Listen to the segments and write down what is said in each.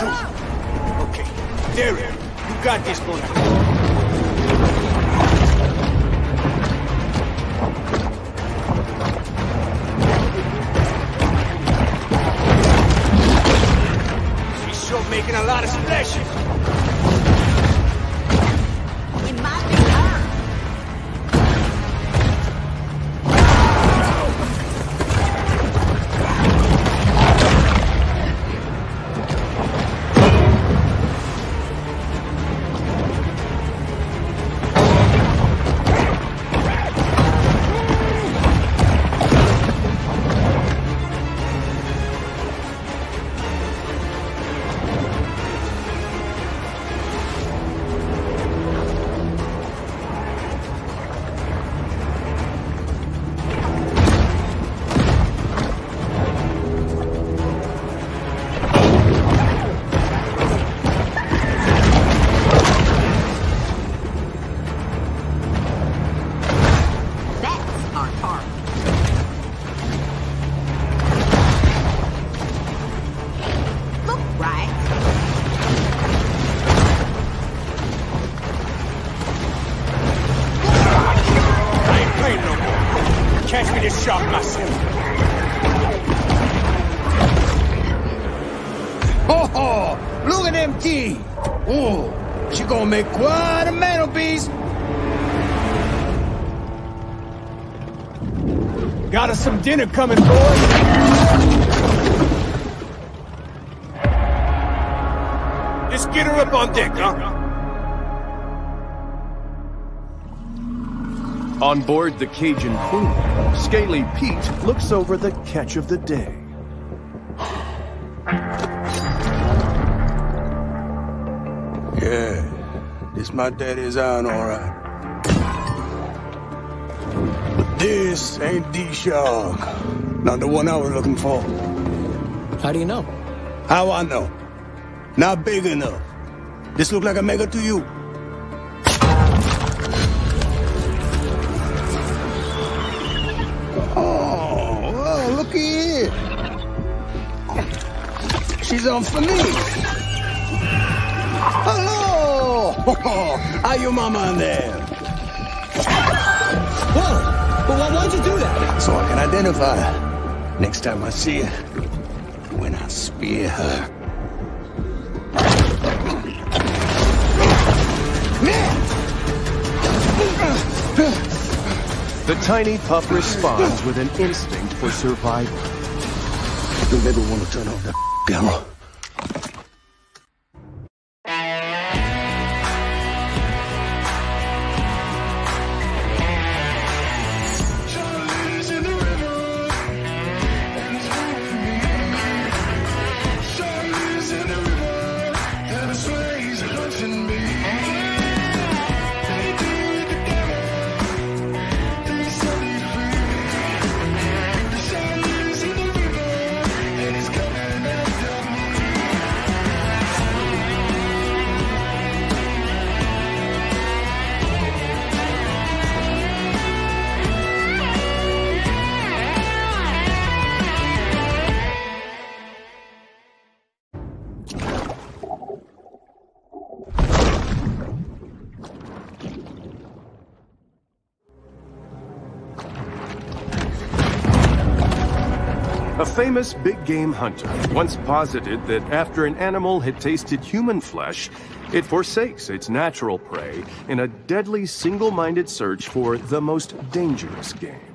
truth. Okay, Derek, you got this for sure making a lot of splashes. Gonna make quite a mantelpiece. Got us some dinner coming, boys. Let's get her up on deck, huh? On board the Cajun Queen, Scaly Pete looks over the catch of the day. This my daddy's iron, all right. But this ain't D-Shark. Not the one I was looking for. How do you know? How I know? Not big enough. This look like a mega to you. Oh, oh here. She's on for me. Hello! How you mama in there? Whoa! But why, why'd you do that? So I can identify her. Next time I see her, when I spear her. The tiny pup responds with an instinct for survival. Don't ever want to turn off that camera. Famous big game hunter once posited that after an animal had tasted human flesh, it forsakes its natural prey in a deadly single minded search for the most dangerous game.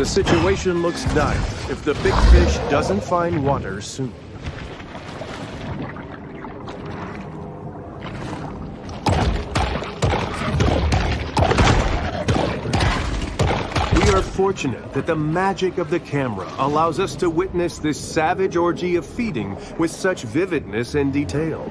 The situation looks dire if the big fish doesn't find water soon. We are fortunate that the magic of the camera allows us to witness this savage orgy of feeding with such vividness and detail.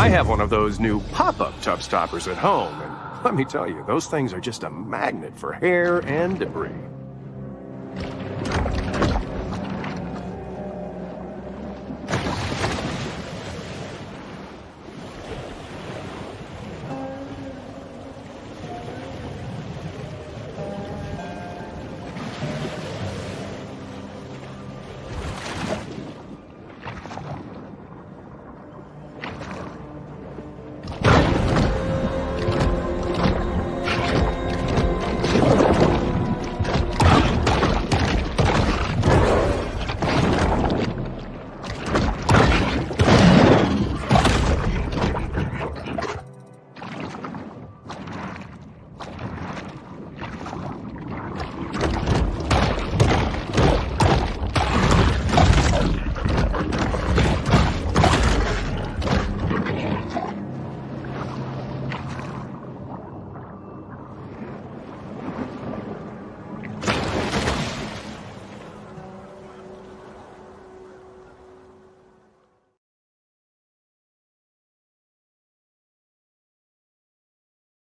I have one of those new pop-up tub stoppers at home, and let me tell you, those things are just a magnet for hair and debris.